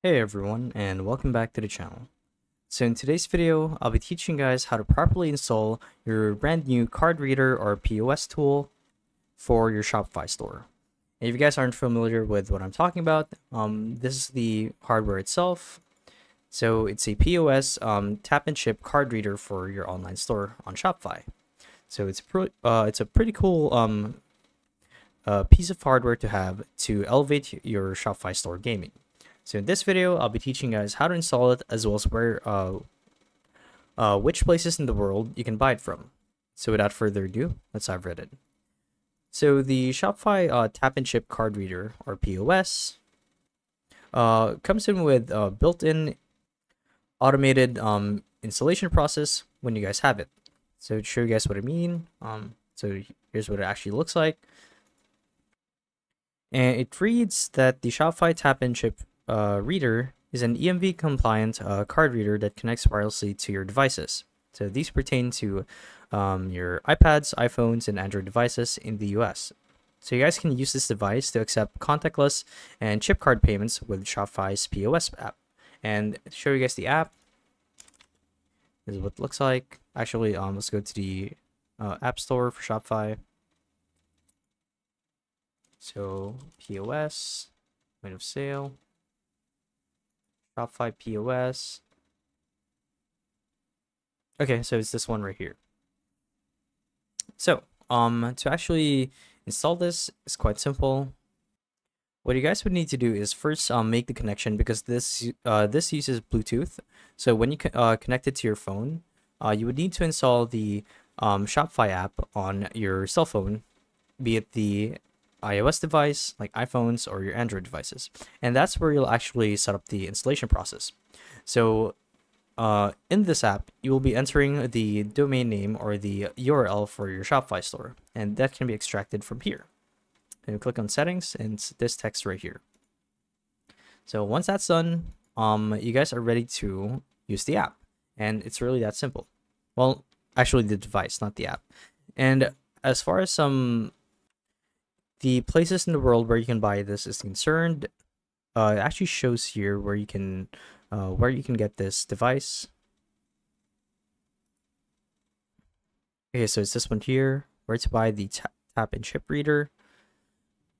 Hey everyone and welcome back to the channel. So in today's video, I'll be teaching you guys how to properly install your brand new card reader or POS tool for your Shopify store. And if you guys aren't familiar with what I'm talking about, um, this is the hardware itself. So it's a POS um, tap and chip card reader for your online store on Shopify. So it's, uh, it's a pretty cool um, uh, piece of hardware to have to elevate your Shopify store gaming. So in this video, I'll be teaching you guys how to install it as well as where, uh, uh, which places in the world you can buy it from. So without further ado, let's dive right in. So the Shopify uh, Tap and Chip Card Reader, or POS, uh, comes in with a built-in automated um, installation process when you guys have it. So to show you guys what I mean, um, so here's what it actually looks like. And it reads that the Shopify Tap and Chip uh, reader is an EMV compliant uh, card reader that connects wirelessly to your devices. So these pertain to um, your iPads, iPhones, and Android devices in the US. So you guys can use this device to accept contactless and chip card payments with Shopify's POS app. And show you guys the app, this is what it looks like. Actually, um, let's go to the uh, App Store for Shopify. So POS, point of sale. Shopify POS. Okay, so it's this one right here. So, um, to actually install this is quite simple. What you guys would need to do is first um, make the connection because this uh, this uses Bluetooth. So when you uh, connect it to your phone, uh, you would need to install the um, Shopify app on your cell phone, be it the iOS device like iPhones or your Android devices. And that's where you'll actually set up the installation process. So uh, in this app, you will be entering the domain name or the URL for your Shopify store, and that can be extracted from here. And you click on settings, and this text right here. So once that's done, um, you guys are ready to use the app, and it's really that simple. Well, actually, the device, not the app. And as far as some the places in the world where you can buy this is concerned, uh, it actually shows here where you can uh, where you can get this device. Okay, so it's this one here, where to buy the tap and chip reader.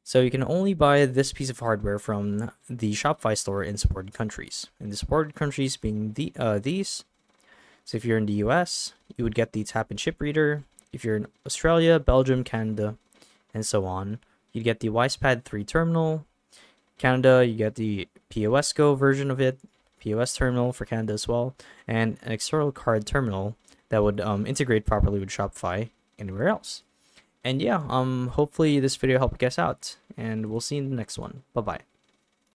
So you can only buy this piece of hardware from the Shopify store in supported countries. And the supported countries being the uh, these. So if you're in the US, you would get the tap and chip reader. If you're in Australia, Belgium, Canada, and so on, you get the WisePad 3 terminal. Canada, you get the POS Go version of it, POS terminal for Canada as well, and an external card terminal that would um, integrate properly with Shopify anywhere else. And yeah, um, hopefully this video helped you guys out, and we'll see you in the next one. Bye-bye.